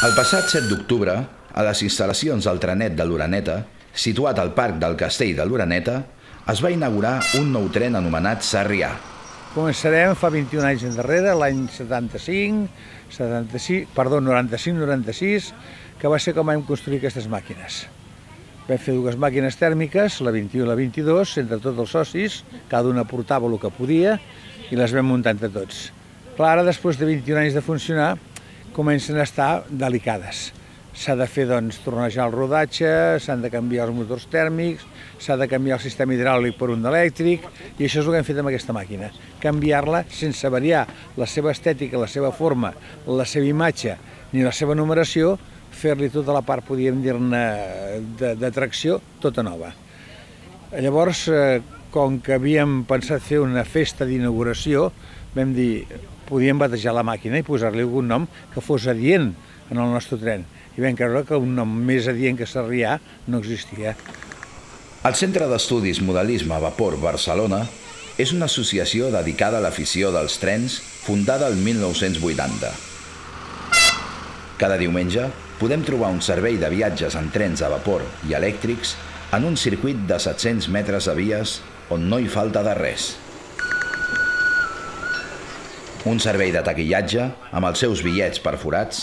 El passat 7 d'octubre, a les instal·lacions del trenet de l'Uraneta, situat al Parc del Castell de l'Uraneta, es va inaugurar un nou tren anomenat Sarrià. Començarem fa 21 anys endarrere, l'any 75, 76, perdó, 95-96, que va ser com vam construir aquestes màquines. Vam fer dues màquines tèrmiques, la 21 i la 22, entre tots els socis, cada una portava el que podia i les vam muntar entre tots. Clar, ara, després de 21 anys de funcionar, comencen a estar delicades. S'ha de fer, doncs, tornejar el rodatge, s'han de canviar els motors tèrmics, s'ha de canviar el sistema hidràulic per un elèctric, i això és el que hem fet amb aquesta màquina. Canviar-la sense variar la seva estètica, la seva forma, la seva imatge, ni la seva numeració, fer-li tota la part, podríem dir-ne, de, de tracció, tota nova. Llavors, eh, com que havíem pensat fer una festa d'inauguració, vam dir, podíem batejar la màquina i posar-li algun nom que fos adient en el nostre tren. I vam creure que un nom més adient que Sarrià no existia. El Centre d'Estudis Modelisme a Vapor Barcelona és una associació dedicada a l'afició dels trens fundada el 1980. Cada diumenge podem trobar un servei de viatges en trens a vapor i elèctrics en un circuit de 700 metres de vies on no hi falta de res. Un servei de taquillatge amb els seus bitllets perforats,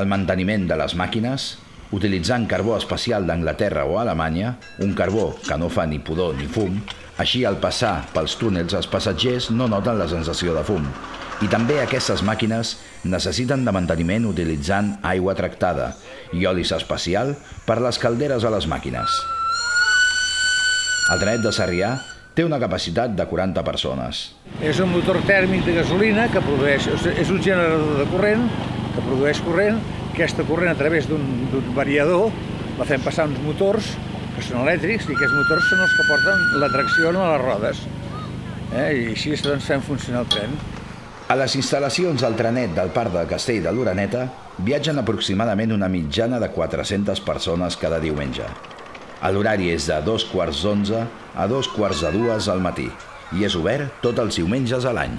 el manteniment de les màquines, utilitzant carbó especial d'Anglaterra o Alemanya, un carbó que no fa ni pudor ni fum, així al passar pels túnels els passatgers no noten la sensació de fum. I també aquestes màquines necessiten de manteniment utilitzant aigua tractada i olis especial per les calderes a les màquines. El trenet de Sarrià té una capacitat de 40 persones. És un motor tèrmic de gasolina que produeix, és un generador de corrent que produeix corrent, aquesta corrent a través d'un variador la fem passar uns motors que són elèctrics i aquests motors són els que porten la tracció a les rodes. Eh? I així doncs, fem funcionar el tren. A les instal·lacions del trenet del Parc del Castell de l'Uraneta viatgen aproximadament una mitjana de 400 persones cada diumenge. L'horari és de dos quarts d'onze a dos quarts de dues al matí i és obert tots els diumenges a l'any.